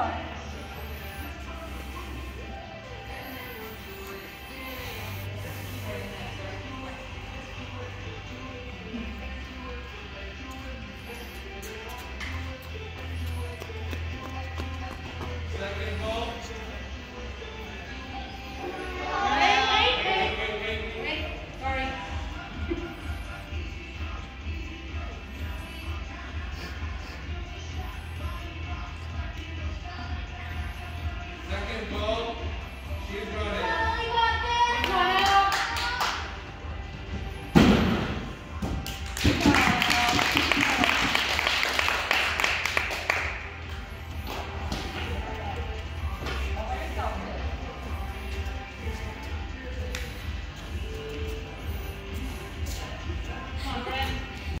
four.